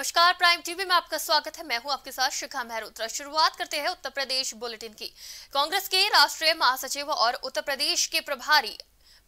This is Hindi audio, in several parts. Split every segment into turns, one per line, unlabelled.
नमस्कार प्राइम टीवी में आपका स्वागत है। मैं हूँ आपके साथ शिखा मेहरोत्रा। शुरुआत करते हैं उत्तर प्रदेश बुलेटिन की। कांग्रेस के राष्ट्रीय महासचिव और उत्तर प्रदेश के प्रभारी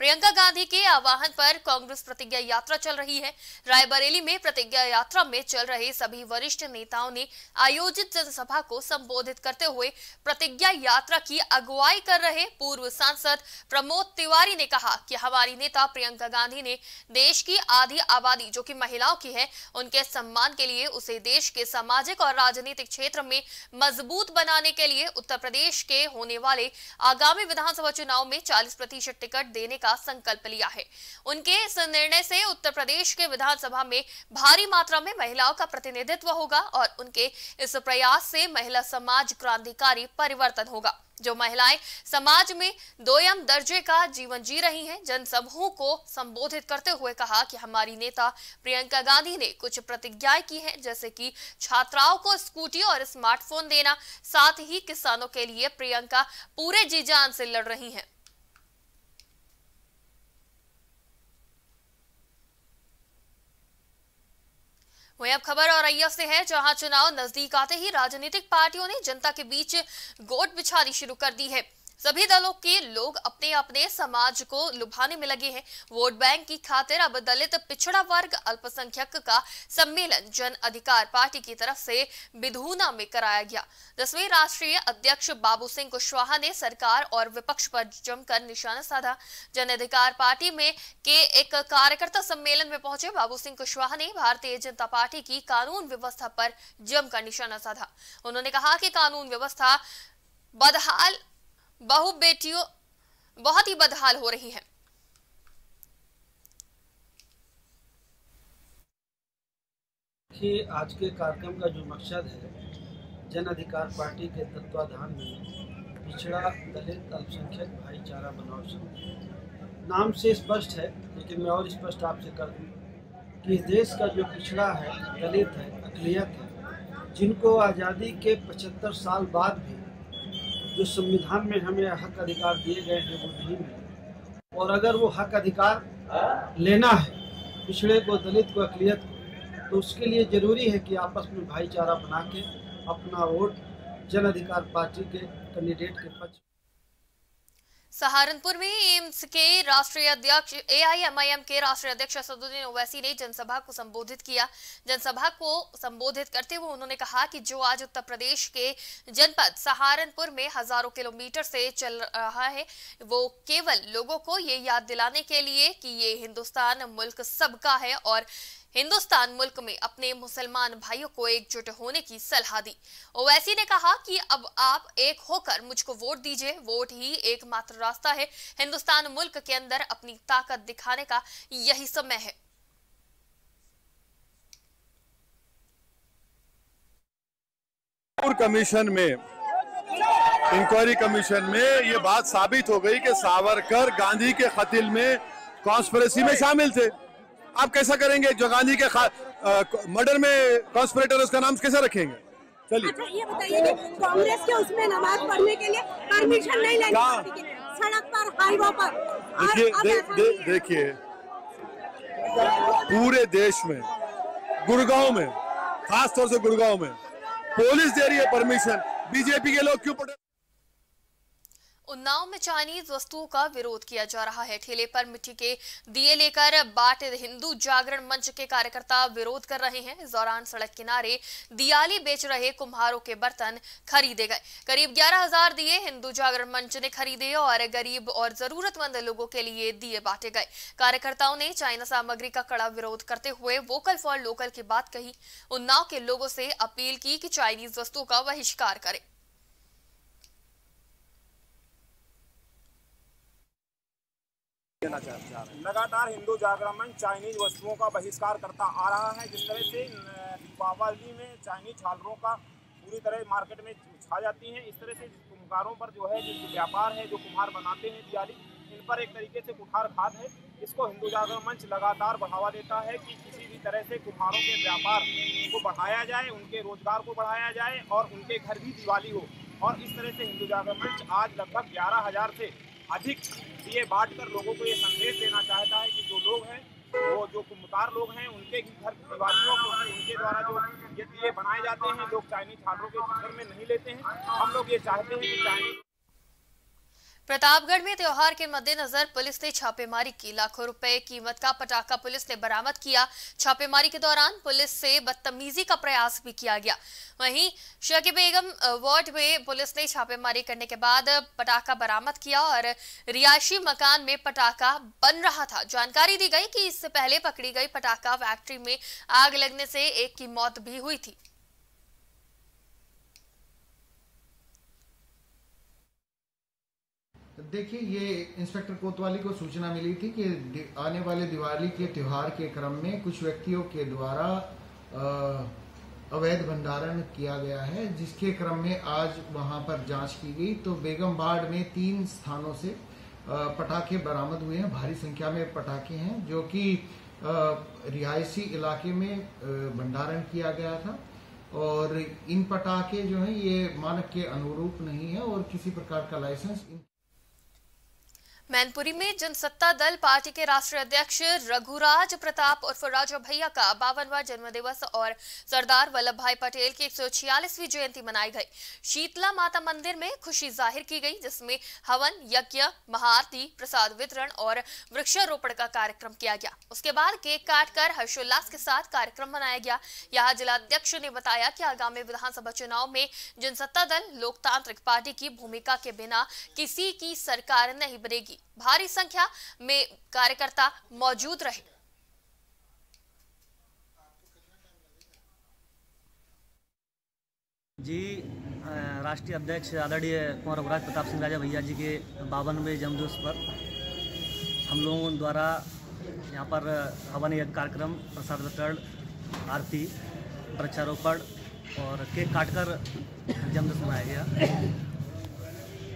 प्रियंका गांधी के आह्वान पर कांग्रेस प्रतिज्ञा यात्रा चल रही है। रायबरेली में प्रतिज्ञा यात्रा में चल रहे सभी वरिष्ठ नेताओं ने आयोजित जनसभा को संबोधित करते हुए प्रतिज्ञा यात्रा की अगुवाई कर रहे पूर्व सांसद प्रमोद तिवारी ने कहा कि हमारी नेता प्रियंका गांधी ने देश की आधी आबादी जो कि महिलाओं की है, उनके सम्मान के लिए उसे देश के सामाजिक और राजनीतिक क्षेत्र में मज़बूत बनाने के लिए उत्तर प्रदेश के होने वाले आगामी विधानसभा चुनाव में 40 प्रतिशत टिकट देने का संकल्प लिया है। उनके इस निर्णय से उत्तर प्रदेश के विधानसभा में भारी मात्रा में महिलाओं का प्रतिनिधित्व होगा और उनके इस प्रयास से महिला समाज क्रांतिकारी परिवर्तन होगा। जो महिलाएँ समाज में दोयम दर्जे का जीवन जी रही हैं जनसमूह को संबोधित करते हुए कहा कि हमारी नेता प्रियंका गांधी ने कुछ प्रतिज्ञाएँ की हैं, जैसे कि छात्राओं को स्कूटी और स्मार्टफ़ोन देना, साथ ही किसानों के लिए प्रियंका पूरे जी जान से लड़ रही हैं। वहीं अब खबर और अय्या से है, जहाँ चुनाव नज़दीक आते ही राजनीतिक पार्टियों ने जनता के बीच गोट बिछानी शुरू कर दी है। सभी दलों के लोग अपने अपने समाज को लुभाने में लगे हैं। वोट बैंक की खातिर अब दलित पिछड़ा वर्ग अल्पसंख्यक का सम्मेलन जन अधिकार पार्टी की तरफ़ से बिधूना में कराया गया। दसवीं राष्ट्रीय अध्यक्ष बाबू सिंह कुशवाहा ने सरकार और विपक्ष पर जमकर निशाना साधा। जन अधिकार पार्टी में के एक कार्यकर्ता सम्मेलन में पहुँचे बाबू सिंह कुशवाहा ने भारतीय जनता पार्टी की कानून व्यवस्था पर जमकर निशाना साधा। उन्होंने कहा कि कानून व्यवस्था बदहाल बहु बेटियों, बहुत ही बदहाल हो रही है।
कि आज के कार्यक्रम का जो मकसद है, जन अधिकार पार्टी के तत्वाधान में पिछड़ा दलित अल्पसंख्यक भाईचारा बनाव संघ नाम से स्पष्ट है, लेकिन मैं और स्पष्ट आपसे कर दूँ कि इस देश का जो पिछड़ा है, दलित है, अकलियत है, जिनको आज़ादी के 75 साल बाद भी जो संविधान में हमें हक अधिकार दिए गए हैं, वो नहीं मिले और अगर वो हक अधिकार लेना है, पिछड़े को, दलित को, अकलीत को तो उसके लिए ज़रूरी है कि आपस में भाईचारा बना के अपना वोट, जन अधिकार पार्टी के कैंडिडेट के पक्ष
सहारनपुर में एम्स के राष्ट्रीय अध्यक्ष एआईएमआईएम के राष्ट्रीय अध्यक्ष असदुद्दीन ओवैसी ने जनसभा को संबोधित किया। जनसभा को संबोधित करते हुए उन्होंने कहा कि जो आज उत्तर प्रदेश के जनपद सहारनपुर में हज़ारों किलोमीटर से चल रहा है, वो केवल लोगों को ये याद दिलाने के लिए कि ये हिंदुस्तान मुल्क सबका है और हिंदुस्तान मुल्क में अपने मुसलमान भाइयों को एकजुट होने की सलाह दी। ओवैसी ने कहा कि अब आप एक होकर मुझको वोट दीजिए। वोट ही एकमात्र रास्ता है। हिंदुस्तान मुल्क के अंदर अपनी ताकत दिखाने का यही समय है।
कमीशन में, इंक्वायरी कमीशन में ये बात साबित हो गई कि सावरकर गांधी के कतिल में कॉन्स्परेसी में शामिल थे। आप कैसा करेंगे? जो गांधी के मर्डर में कॉन्स्परेटर उसका नाम कैसे रखेंगे? चलिए।
अच्छा ये बताइए कि कांग्रेस के उसमें नमाज़ पढ़ने के लिए परमिशन नहीं लेनी सड़क पर हाईवे पर।
देखिए देखिए पूरे देश में गुड़गांव में खास तौर से गुड़गांव में पुलिस दे रही है परमिशन बीजेपी के लोग क्यों पढ़े
उन्नाव में चाइनीज़ वस्तुओं का विरोध किया जा रहा है। ठेले पर मिट्टी के दिए लेकर बाट हिंदू जागरण मंच के कार्यकर्ता विरोध कर रहे हैं। इस दौरान सड़क किनारे दियाली बेच रहे कुम्हारों के बर्तन खरीदे गए। करीब ग्यारह हज़ार दिए हिंदू जागरण मंच ने खरीदे और गरीब और जरूरतमंद लोगों के लिए दिए बांटे गए। कार्यकर्ताओं ने चाइना सामग्री का कड़ा विरोध करते हुए वोकल फॉर लोकल की बात कही। उन्नाव के लोगों से अपील की कि चाइनीज़ वस्तुओं का बहिष्कार करें।
लगातार हिंदू जागरण मंच चाइनीज़ वस्तुओं का बहिष्कार करता आ रहा है। जिस तरह से दीपावली में चाइनीज़ झालरों का पूरी तरह मार्केट में छा जाती हैं, इस तरह से कुम्हारों पर जो है, जो व्यापार है, जो कुम्हार बनाते हैं दियाली इन पर एक तरीके से कुठार घात है। इसको हिंदू जागरण मंच लगातार बढ़ावा देता है कि किसी भी तरह से कुम्हारों के व्यापार को बढ़ाया जाए, उनके रोज़गार को बढ़ाया जाए और उनके घर भी दिवाली हो। और इस तरह से हिंदू जागरण मंच आज लगभग ग्यारह हज़ार से अधिक दिए बांट कर लोगों को ये संदेश देना चाहता है कि जो लोग हैं, वो जो कुमतार लोग हैं, उनके घर दिवालियों को उनके द्वारा जो ये दिए बनाए जाते हैं, लोग चाइनीज़ छात्रों के घर में नहीं लेते हैं। हम लोग ये चाहते हैं कि चाइनीज़
प्रतापगढ़ में त्योहार के मद्देनजर पुलिस ने छापेमारी की। लाखों रुपए कीमत का पटाखा पुलिस ने बरामद किया। छापेमारी के दौरान पुलिस से बदतमीजी का प्रयास भी किया गया। वहीं शकी बेगम वार्ड में पुलिस ने छापेमारी करने के बाद पटाखा बरामद किया और रिहायशी मकान में पटाखा बन रहा था। जानकारी दी गई कि इससे पहले पकड़ी गई पटाखा फैक्ट्री में आग लगने से एक की मौत भी हुई थी।
देखिए, ये इंस्पेक्टर कोतवाली को सूचना मिली थी कि आने वाले दिवाली के त्यौहार के क्रम में कुछ व्यक्तियों के द्वारा अवैध भंडारण किया गया है, जिसके क्रम में आज वहाँ पर जाँच की गई। तो बेगम बाड़ में तीन स्थानों से पटाखे बरामद हुए हैं, भारी संख्या में पटाखे हैं, जो कि रिहायशी इलाके में भंडारण किया गया था। और इन पटाखे जो हैं, ये मानक के अनुरूप नहीं है और किसी प्रकार का लाइसेंस
मैनपुरी में जनसत्ता दल पार्टी के राष्ट्रीय अध्यक्ष रघुराज प्रताप उर्फ़ राजा भैया का बावनवा जन्मदिवस और सरदार वल्लभ भाई पटेल की एक जयंती मनाई गई। शीतला माता मंदिर में खुशी ज़ाहिर की गई, जिसमें हवन, यज्ञ, महाआरती, प्रसाद वितरण और वृक्षारोपण का कार्यक्रम किया गया। उसके बाद केक काटकर हर्षोल्लास के साथ कार्यक्रम मनाया गया। यहाँ जिलाध्यक्ष ने बताया कि आगामी विधानसभा चुनाव में जनसत्ता दल लोकतांत्रिक पार्टी की भूमिका के बिना किसी की सरकार नहीं बनेगी। भारी संख्या में कार्यकर्ता मौजूद रहे।
जी राष्ट्रीय अध्यक्ष आदरणीय कुंवर रघुराज प्रताप सिंह राजा भैया जी के बावनवे जन्मदिवस पर हम लोगों द्वारा यहाँ पर हवन यज्ञ कार्यक्रम, प्रसाद वितरण, आरती, वृक्षारोपण और केक काटकर जन्मदिवस मनाया गया।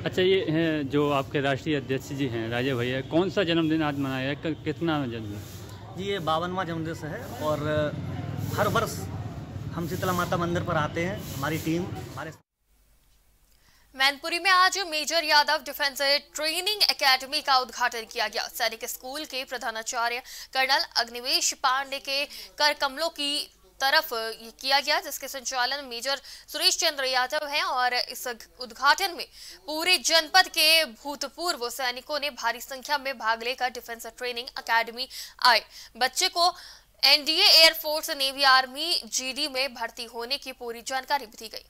अच्छा ये हैं जो आपके राष्ट्रीय अध्यक्ष जी हैं राजा भैया कौन सा जन्मदिन आज मनाया है? कितना जन्मदिन
जी ये बावनवा जन्मदिवस है और हर वर्ष हम शीतला माता मंदिर पर आते हैं हमारी टीम हमारे
मैनपुरी में आज major Yadav defence training academy का उद्घाटन किया गया। सैनिक स्कूल के प्रधानाचार्य कर्नल अग्निवेश पांडे के कर कमलों की तरफ़ किया गया, जिसके संचालन मेजर सुरेश चंद्र यादव हैं और इस उद्घाटन में पूरे जनपद के भूतपूर्व सैनिकों ने भारी संख्या में भाग लेकर डिफेंस ट्रेनिंग अकेडमी आए। बच्चे को NDA air force navy army, GD में भर्ती होने की पूरी जानकारी भी दी गई।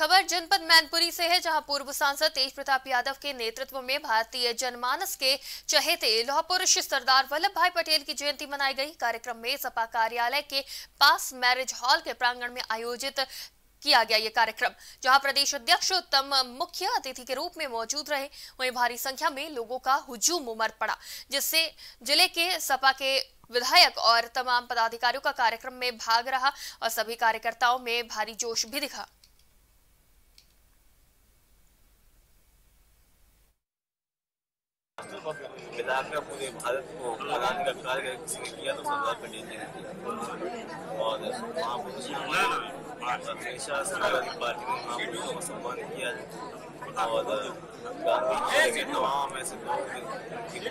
खबर जनपद मैनपुरी से है, जहाँ पूर्व सांसद तेज प्रताप यादव के नेतृत्व में भारतीय जनमानस के चहेते लौह पुरुष सरदार वल्लभ भाई पटेल की जयंती मनाई गई। कार्यक्रम में सपा कार्यालय के पास मैरिज हॉल के प्रांगण में आयोजित किया गया ये कार्यक्रम, जहाँ प्रदेश अध्यक्ष उत्तम मुख्य अतिथि के रूप में मौजूद रहे। वहीं भारी संख्या में लोगों का हुजूम उमड़ पड़ा, जिससे ज़िले के सपा के विधायक और तमाम पदाधिकारियों का कार्यक्रम में भाग रहा और सभी कार्यकर्ताओं में भारी जोश भी दिखा।
विधायक ने पूरे भारत को बनाने का कार्य किसी ने किया तो सरदार पटेल जी ने किया और समाजवादी पार्टी ने महापुरुषों का सम्मान किया। और गांधी जी तमाम ऐसे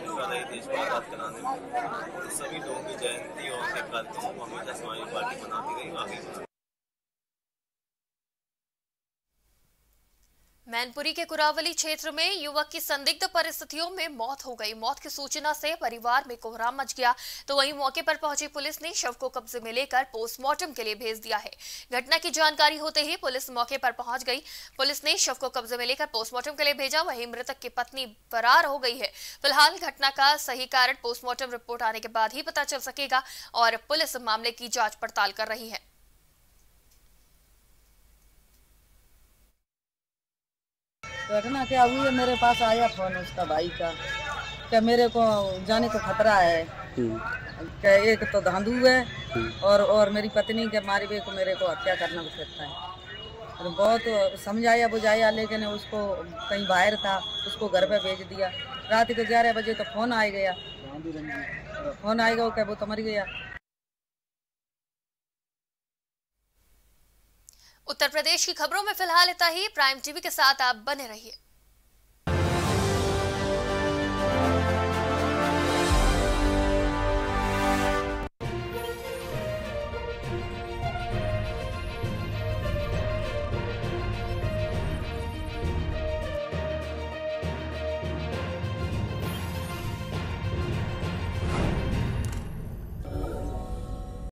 लोग रही देश को आज़ाद कराने में सभी लोगों की जयंती और उनके कार्यक्रमों को हमेशा समाजवादी पार्टी मनाती रही आगे
मैनपुरी के कुरावली क्षेत्र में युवक की संदिग्ध परिस्थितियों में मौत हो गई। मौत की सूचना से परिवार में कोहराम मच गया। तो वहीं मौके पर पहुँची पुलिस ने शव को कब्जे में लेकर पोस्टमार्टम के लिए भेज दिया है। घटना की जानकारी होते ही पुलिस मौके पर पहुँच गई। पुलिस ने शव को कब्जे में लेकर पोस्टमार्टम के लिए भेजा। वही मृतक की पत्नी फरार हो गई है। फ़िलहाल घटना का सही कारण पोस्टमार्टम रिपोर्ट आने के बाद ही पता चल सकेगा और पुलिस मामले की जाँच पड़ताल कर रही है।
घटना क्या हुई है मेरे पास आया फ़ोन उसका भाई का क्या मेरे को जाने को खतरा है। क्या एक तो धांधू है और और मेरी पत्नी के मारे को मेरे को हत्या करना भी फिरता है। और बहुत समझाया बुझाया लेकिन उसको कहीं बाहर था उसको घर पे भेज दिया। रात के ग्यारह बजे तो फ़ोन आ गया। फ़ोन आएगा वो क्या वो तो मर गया।
उत्तर प्रदेश की खबरों में फ़िलहाल इतना ही। प्राइम टीवी के साथ आप बने रहिए।